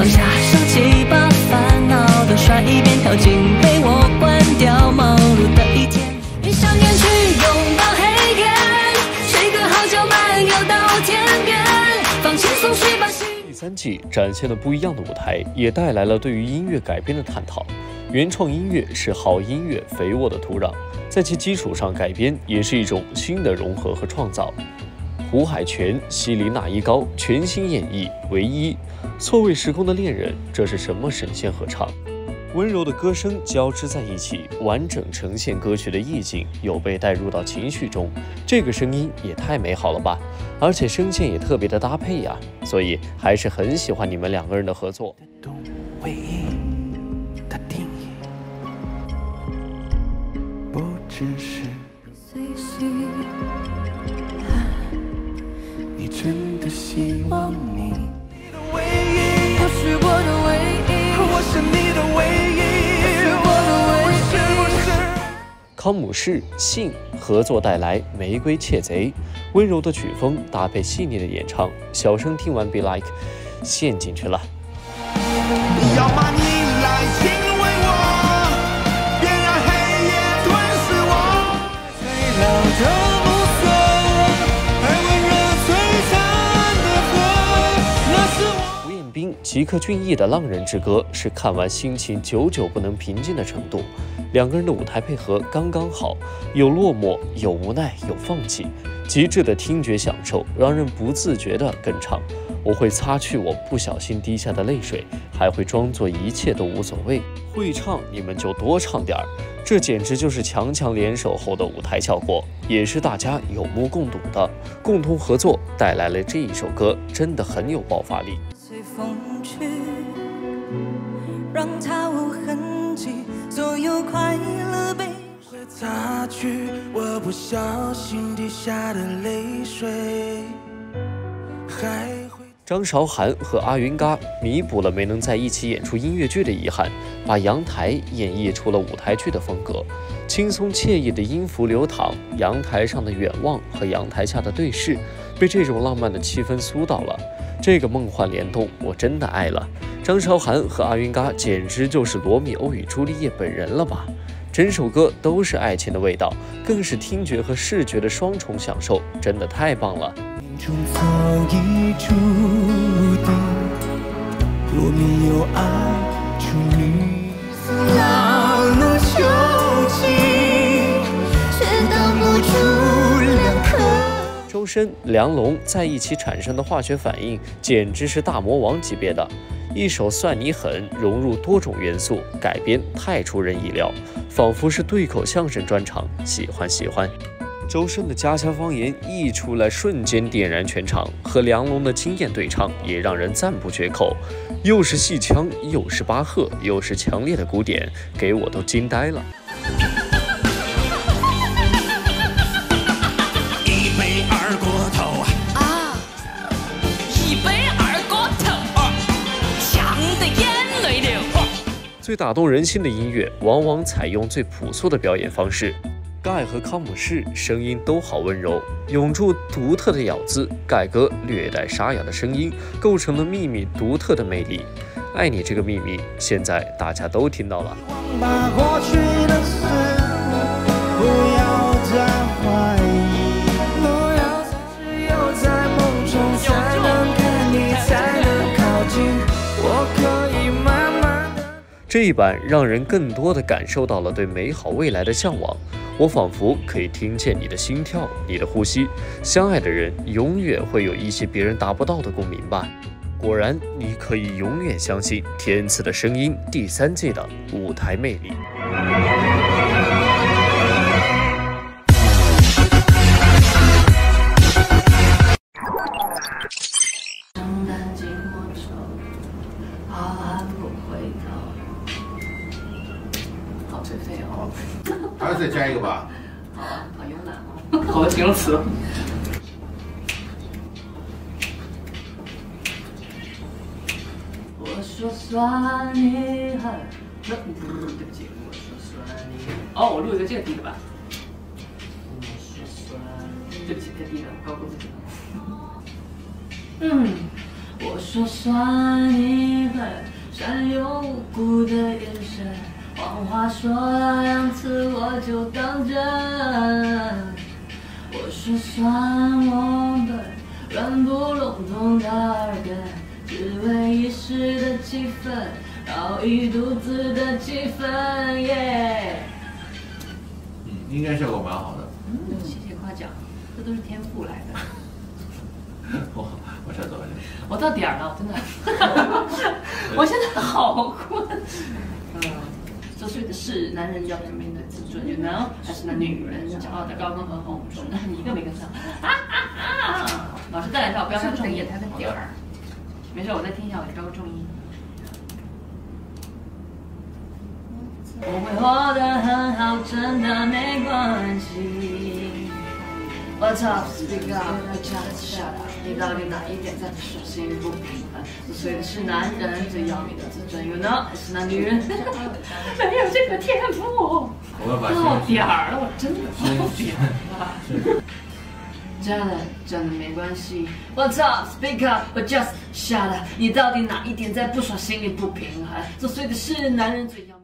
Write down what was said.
放下手机，把烦恼都甩一边，跳进被窝，关掉忙碌的一天。闭上眼去拥抱黑夜，睡个好觉，漫游到天边，放轻松去把心。第三季展现了不一样的舞台，也带来了对于音乐改编的探讨。原创音乐是好音乐肥沃的土壤，在其基础上改编也是一种新的融合和创造。胡海泉、西里娜依高全新演绎《唯一》，错位时空的恋人，这是什么神仙合唱？温柔的歌声交织在一起，完整呈现歌曲的意境，有被带入到情绪中。这个声音也太美好了吧！而且声线也特别的搭配呀，所以还是很喜欢你们两个人的合作。唯一的定义，不只是康姆士信合作带来《玫瑰窃贼》，温柔的曲风搭配细腻的演唱，小声听完 Be Like，陷进去了。要么你来亲吻我，别让黑夜吞噬我。吉克隽逸的《浪人之歌》是看完心情久久不能平静的程度，两个人的舞台配合刚刚好，有落寞，有无奈，有放弃，极致的听觉享受，让人不自觉的跟唱。我会擦去我不小心滴下的泪水，还会装作一切都无所谓。会唱你们就多唱点儿，这简直就是强强联手后的舞台效果，也是大家有目共睹的，共同合作带来了这一首歌，真的很有爆发力。去，让它无痕迹，所有快乐被擦去，我不小心滴下的泪水，还会。张韶涵和阿云嘎弥补了没能在一起演出音乐剧的遗憾，把阳台演绎出了舞台剧的风格，轻松惬意的音符流淌，阳台上的远望和阳台下的对视，被这种浪漫的气氛酥到了。这个梦幻联动，我真的爱了。张韶涵和阿云嘎简直就是罗密欧与朱丽叶本人了吧？整首歌都是爱情的味道，更是听觉和视觉的双重享受，真的太棒了。周深、梁龙在一起产生的化学反应，简直是大魔王级别的。一首《算你狠》融入多种元素，改编太出人意料，仿佛是对口相声专场。喜欢喜欢。周深的家乡方言一出来，瞬间点燃全场，和梁龙的惊艳对唱也让人赞不绝口。又是戏腔，又是巴赫，又是强烈的鼓点，给我都惊呆了。最打动人心的音乐，往往采用最朴素的表演方式。盖和康姆士声音都好温柔，永驻独特的咬字，盖哥略带沙哑的声音，构成了秘密独特的魅力。爱你这个秘密，现在大家都听到了。这一版让人更多的感受到了对美好未来的向往，我仿佛可以听见你的心跳，你的呼吸。相爱的人永远会有一些别人达不到的共鸣吧。果然，你可以永远相信《天赐的声音》第三季的舞台魅力。还要再加一个吧？好啊，好慵懒哦，好的形容词。我说算你狠，不，对不起，我说算你哦，我录一个这个低的吧。我说算，对不起，太低了，高过自己。嗯，我说算你狠，算有辜的眼神算你狠。就当真。我说算我笨，软不隆咚的耳根，只为一时的气氛，熬一肚子的气氛。耶！嗯，应该效果蛮好的。嗯，谢谢夸奖，这都是天赋来的。我我下走了。我到点儿了，真的。我现在好困。嗯，作祟的是男人要人民的自尊，you know，还是那女人骄傲的高跟和红唇？你一个没跟上。啊啊啊！老师再来一下，不要看重音，他的点儿。没事，我再听一下，我调个重音。我会活得很好，真的没关系。What's up? Speak up, just shut 你到底哪一点在不爽心里不平衡？作祟的是男人最要命的自尊，you know，还是那女人没有这个天赋？我到点儿了，我真的到点儿了。真的真的没关系。What's up? Speak up, but just shut up. 你到底哪一点在不爽，心里不平衡？作祟的是男人最要。